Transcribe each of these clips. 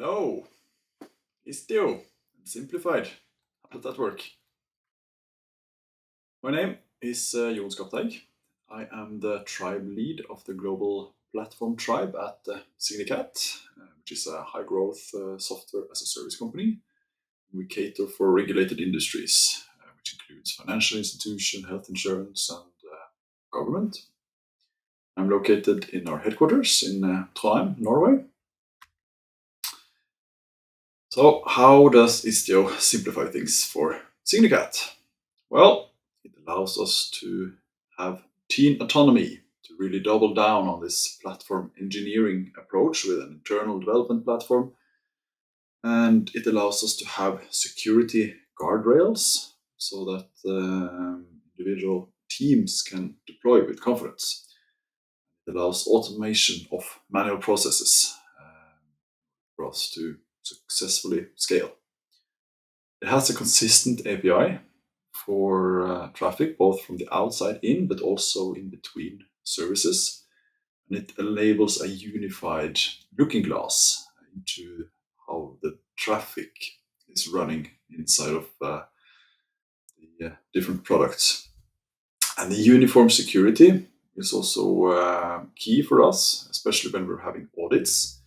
Hello, Istio, simplified. How does that work? My name is uh, Jon Skarpeteig. I am the tribe lead of the global platform tribe at uh, Signicat, uh, which is a high growth uh, software as a service company. We cater for regulated industries, uh, which includes financial institution, health insurance, and uh, government. I'm located in our headquarters in uh, Trondheim, Norway. So, how does Istio simplify things for Signicat? Well, it allows us to have team autonomy to really double down on this platform engineering approach with an internal development platform. And it allows us to have security guardrails so that um, individual teams can deploy with confidence. It allows automation of manual processes um, for us to successfully scale. It has a consistent API for uh, traffic, both from the outside in, but also in between services. And it enables a unified looking glass into how the traffic is running inside of uh, the uh, different products. And the uniform security is also uh, key for us, especially when we're having audits,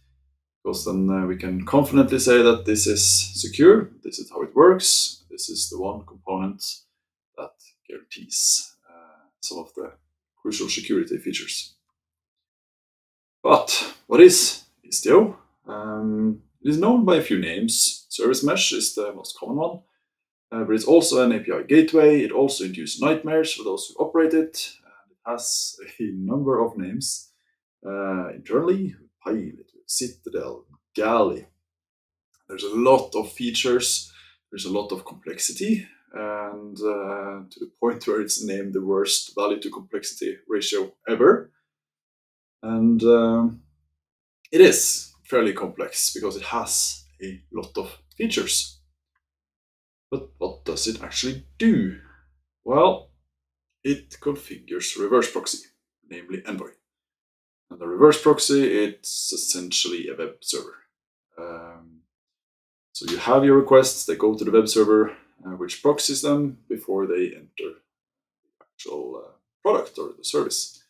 because then uh, we can confidently say that this is secure, this is how it works, this is the one component that guarantees uh, some of the crucial security features. But what is Istio? Um, it is known by a few names. Service Mesh is the most common one, uh, but it's also an API gateway. It also induces nightmares for those who operate it. It has a number of names uh, internally Pilot, Citadel, Galley. There's a lot of features, there's a lot of complexity, and uh, to the point where it's named the worst value to complexity ratio ever. And um, it is fairly complex because it has a lot of features. But what does it actually do? Well, it configures reverse proxy, namely Envoy. And the reverse proxy, it's essentially a web server. Um, so you have your requests, they go to the web server, uh, which proxies them before they enter the actual uh, product or the service.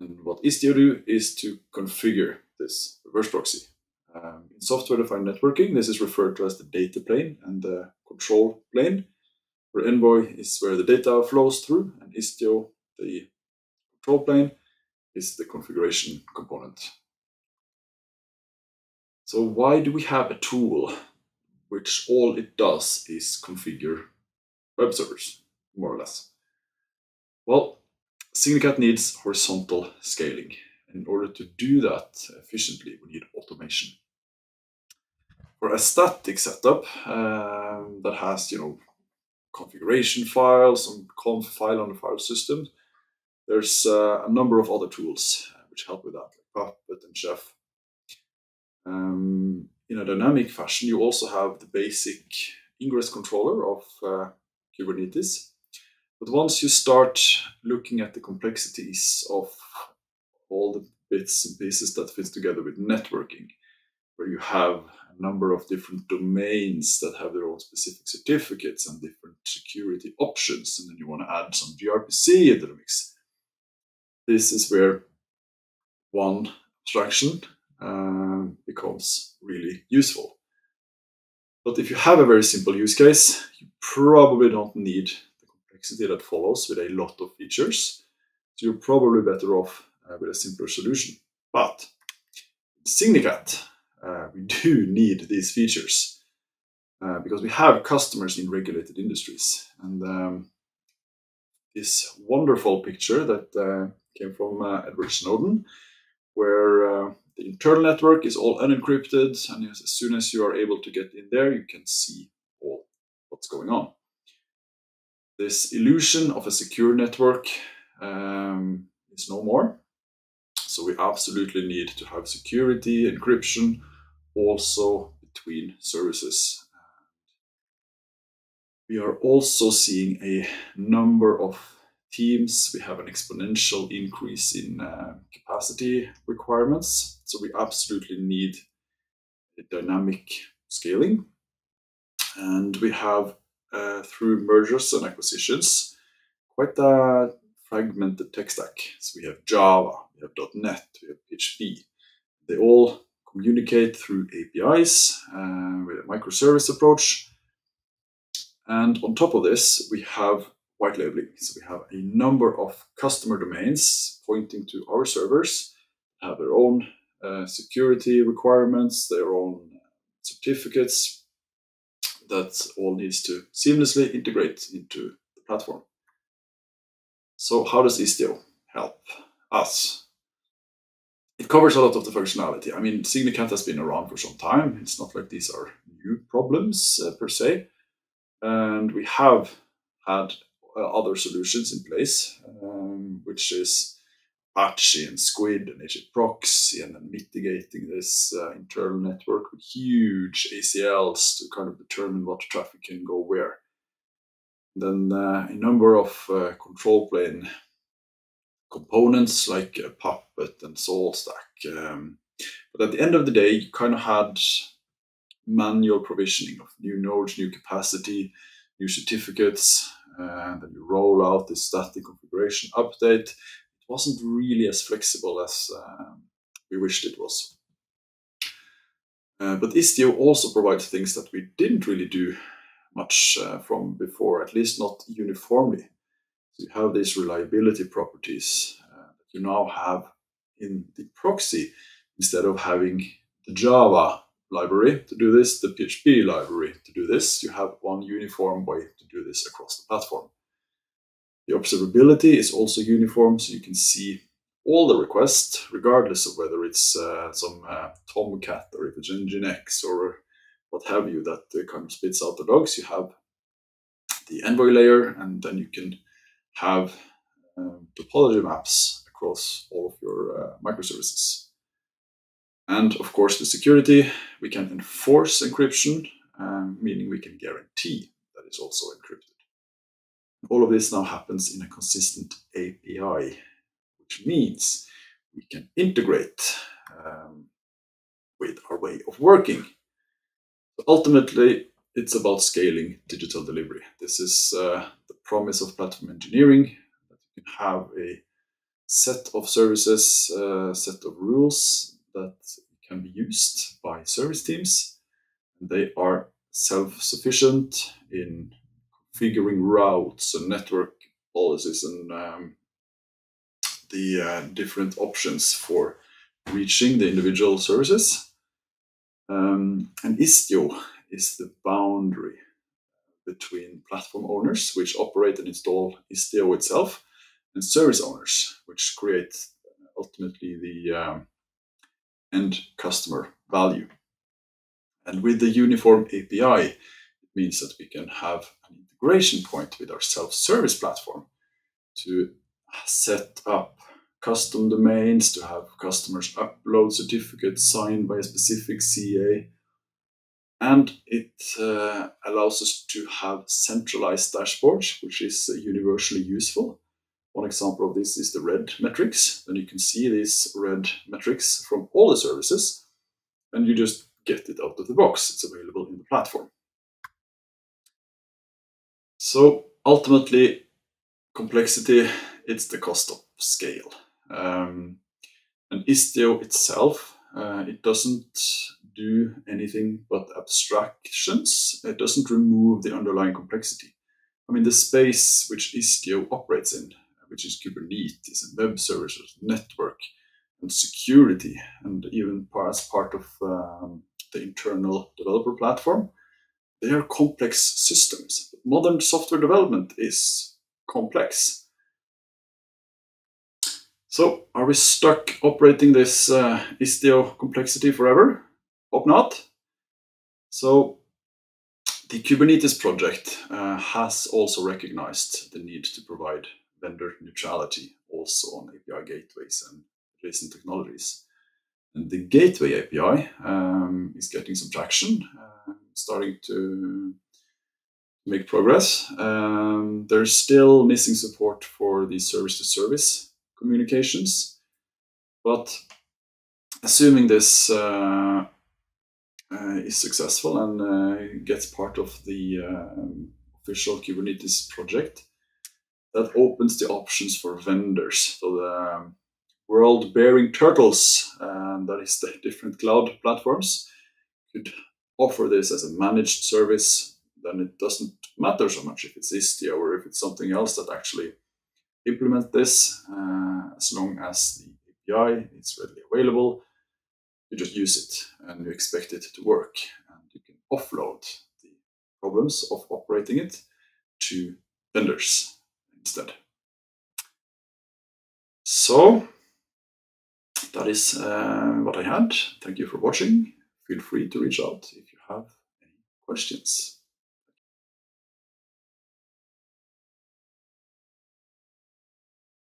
And what Istio do is to configure this reverse proxy. Um, in software-defined networking, this is referred to as the data plane and the control plane, where Envoy is where the data flows through, and Istio, the control plane, is the configuration component. So why do we have a tool which all it does is configure web servers, more or less? Well, Signicat needs horizontal scaling. In order to do that efficiently, we need automation. For a static setup um, that has, you know, configuration files and conf file on the file system, there's uh, a number of other tools uh, which help with that, like Puppet and Chef. Um, in a dynamic fashion, you also have the basic ingress controller of uh, Kubernetes. But once you start looking at the complexities of all the bits and pieces that fits together with networking, where you have a number of different domains that have their own specific certificates and different security options, and then you want to add some gRPC into the mix, this is where one abstraction uh, becomes really useful. But if you have a very simple use case, you probably don't need the complexity that follows with a lot of features. So you're probably better off uh, with a simpler solution. But Signicat, uh, we do need these features uh, because we have customers in regulated industries. And um, this wonderful picture that uh, came from uh, Edward Snowden, where uh, the internal network is all unencrypted, and as soon as you are able to get in there, you can see all what's going on. This illusion of a secure network um, is no more. So we absolutely need to have security, encryption, also between services. We are also seeing a number of teams. We have an exponential increase in uh, capacity requirements. So we absolutely need a dynamic scaling. And we have, uh, through mergers and acquisitions, quite a fragmented tech stack. So we have Java, we have .NET, we have PHP. They all communicate through APIs uh, with a microservice approach. And on top of this, we have white labeling. So we have a number of customer domains pointing to our servers, have their own uh, security requirements, their own certificates that all needs to seamlessly integrate into the platform. So how does Istio help us? It covers a lot of the functionality. I mean, Signicat has been around for some time. It's not like these are new problems uh, per se. And we have had other solutions in place, um, which is Apache and Squid and HAProxy, and then mitigating this uh, internal network with huge ACLs to kind of determine what traffic can go where. then uh, a number of uh, control plane components like Puppet and SaltStack. Um, but at the end of the day, you kind of had manual provisioning of new nodes, new capacity, new certificates, and then you roll out this static configuration update It wasn't really as flexible as um, we wished it was. Uh, but Istio also provides things that we didn't really do much uh, from before, at least not uniformly. So you have these reliability properties uh, that you now have in the proxy instead of having the Java library to do this, the PHP library to do this. You have one uniform way to do this across the platform. The observability is also uniform, so you can see all the requests, regardless of whether it's uh, some uh, Tomcat or if it's Nginx or what have you that uh, kind of spits out the logs. You have the Envoy layer, and then you can have um, topology maps across all of your uh, microservices. And of course, the security, we can enforce encryption, um, meaning we can guarantee that it's also encrypted. All of this now happens in a consistent API, which means we can integrate um, with our way of working. ultimately, it's about scaling digital delivery. This is uh, the promise of platform engineering, that you can have a set of services, uh, set of rules that can be used by service teams. They are self-sufficient in configuring routes and network policies and um, the uh, different options for reaching the individual services. Um, and Istio is the boundary between platform owners, which operate and install Istio itself, and service owners, which create ultimately the um, end customer value. And with the uniform API, it means that we can have an integration point with our self-service platform to set up custom domains, to have customers upload certificates signed by a specific CA. And it uh, allows us to have centralized dashboards, which is uh, universally useful. One example of this is the red metrics. And you can see these red metrics from all the services, and you just get it out of the box. It's available in the platform. So ultimately, complexity, it's the cost of scale. Um, and Istio itself, uh, it doesn't do anything but abstractions. It doesn't remove the underlying complexity. I mean, the space which Istio operates in, which is Kubernetes and web services, network, and security, and even as part of um, the internal developer platform, they are complex systems. Modern software development is complex. So are we stuck operating this uh, Istio complexity forever? Hope not. So the Kubernetes project uh, has also recognized the need to provide vendor neutrality also on API gateways and adjacent technologies. And the gateway API um, is getting some traction. Uh, starting to make progress. Um, there's still missing support for the service to service communications, but assuming this uh, uh, is successful and uh, gets part of the um, official Kubernetes project, that opens the options for vendors. So the um, world bearing turtles, and that is the different cloud platforms, could offer this as a managed service. Then it doesn't matter so much if it's Istio or if it's something else that actually implement this, uh, as long as the API is readily available. You just use it and you expect it to work, and you can offload the problems of operating it to vendors instead. So that is uh, what I had. Thank you for watching. Feel free to reach out if you have any questions.